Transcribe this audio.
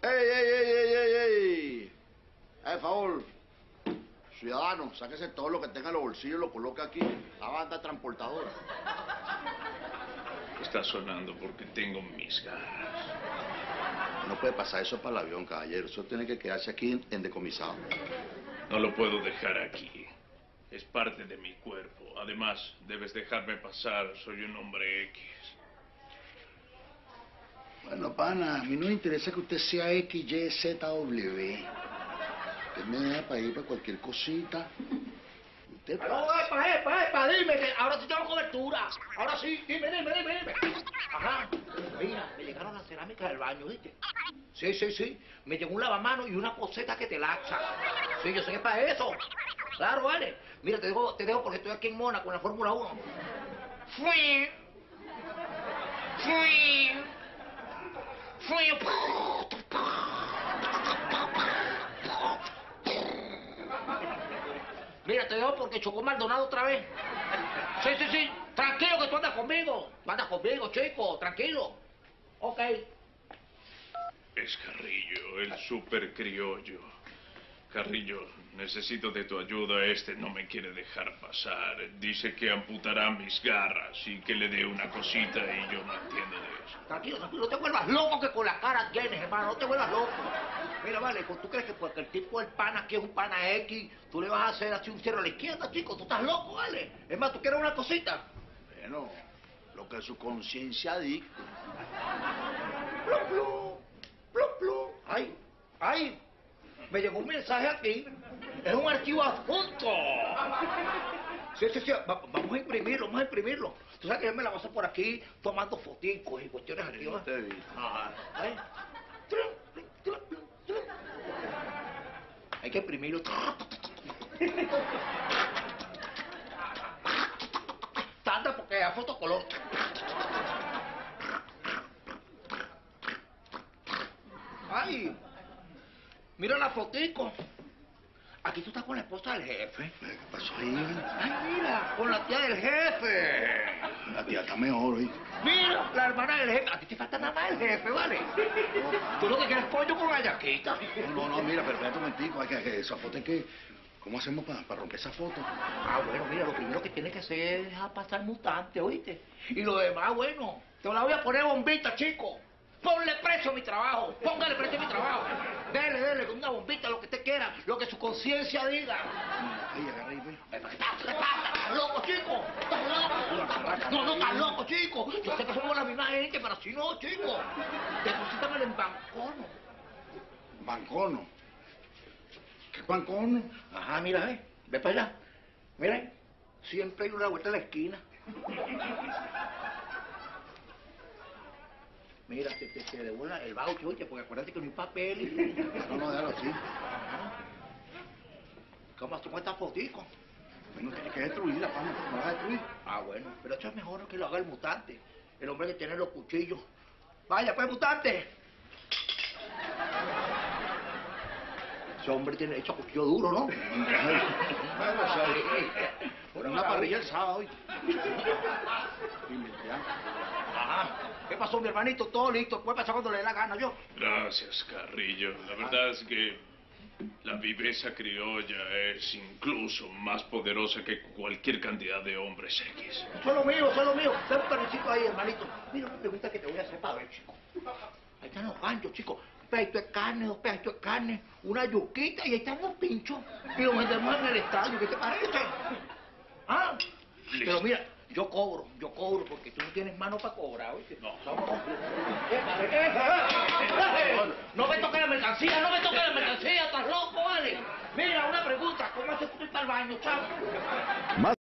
¡Ey, ey, ey, ey, ey, ey! Por favor, ciudadano, sáquese todo lo que tenga en los bolsillos y lo coloque aquí. La banda transportadora. Está sonando porque tengo mis garras. No puede pasar eso para el avión, caballero. Eso tiene que quedarse aquí en decomisado. No lo puedo dejar aquí. Es parte de mi cuerpo. Además, debes dejarme pasar. Soy un hombre X. Bueno, pana, a mí no me interesa que usted sea X, Y, Z, W. Usted me deja para ir para cualquier cosita. Usted No, epa, epa, epa, dime que ahora sí tengo cobertura. Ahora sí, dime, dime, dime, dime. Ajá. Mira, me llegaron las cerámicas del baño, ¿viste? Sí, sí, sí. Me llegó un lavamano y una coseta que te laxa. Sí, yo sé que es para eso. Claro, vale. Mira, te dejo, te dejo porque estoy aquí en Mónaco, en la Fórmula 1. Fui. Fui. Mira, te dejo porque chocó Maldonado otra vez. Sí, sí, sí. Tranquilo que tú andas conmigo. Andas conmigo, chico. Tranquilo. Ok. Es Carrillo, el super criollo. Carrillo, necesito de tu ayuda. Este no me quiere dejar pasar. Dice que amputará mis garras y que le dé una cosita y yo no entiendo de eso. Tranquilo, tranquilo. No te vuelvas loco que con la cara tienes, hermano. No te vuelvas loco. Mira, vale, pues tú crees que porque el tipo del pana aquí es un pana X, tú le vas a hacer así un cierre a la izquierda, chico. Tú estás loco, vale. Es más, tú quieres una cosita. Bueno, lo que su conciencia dicta. Plum, plum, plum, plum. Ay, ay, me llegó un mensaje aquí. Es un archivo adjunto. Sí, sí, sí. va- vamos a imprimirlo, vamos a imprimirlo. Tú sabes que yo me la paso por aquí tomando foticos y cuestiones aquí. Hay que imprimirlo. Tanta porque a fotocolor. Ay, mira la fotico. Aquí tú estás con la esposa del jefe. ¿Qué pasó ahí? Ay, mira, con la tía del jefe. La tía está mejor, ¿oí? Mira, la hermana del jefe. A ti te falta nada más el jefe, ¿vale? Tú lo que quieres es pollo con ayaquita. No, no, no, mira, pero espérate un momentico. hay que- que esa foto hay que... ¿Cómo hacemos para romper esa foto? Ah, bueno, mira, lo primero que tienes que hacer es dejar pasar mutante, ¿oíste? Y lo demás, bueno, te la voy a poner bombita, chico. Ponle precio a mi trabajo, póngale precio a mi trabajo. Dele, dele, con una bombita, lo que usted quiera, lo que su conciencia diga. Ahí, ve. ¿Qué pasa? ¿Qué pasa? ¿Estás loco, chico? ¿Estás loco? No, no, estás loco, chico. Yo sé que somos la misma gente, pero así no, chico. Deposítame en bancono. Bancono. ¿Qué bancono? Ajá, mira, ve. Ve para allá. Mira, siempre hay una vuelta a la esquina. Mira, te, te, te el voucher, oye, porque acuérdate que no hay papel. No, no, déjalo así. ¿Cómo tú esta fotico? Bueno, tienes que destruirla, pana. ¿No la vas a destruir? Ah, bueno, pero eso es mejor que lo haga el mutante. El hombre que tiene los cuchillos. Vaya, pues, mutante. Ese hombre tiene hecho cuchillo duro, ¿no? Por una parrilla el sábado. Ajá. ¿Qué pasó, mi hermanito? Todo listo. Puede pasar cuando le dé la gana, yo. Gracias, Carrillo. La verdad es que la viveza criolla es incluso más poderosa que cualquier cantidad de hombres X. Eso es lo mío, eso es lo mío. Dame un permisito ahí, hermanito. Mira una pregunta que te voy a hacer para ver, chico. Ahí están los ganchos, chico. Un pedacito de carne, dos pedacitos de carne, una yuquita y ahí están los pinchos. Y los metemos en el estadio. ¿Qué te parece? ¿Ah? Pero mira, yo cobro, yo cobro porque tú no tienes mano para cobrar, ¿oíste? No. Epa, epa. No me toques la mercancía, no me toques la mercancía, estás loco, vale. Mira, una pregunta, ¿cómo haces tú para el baño, chavo?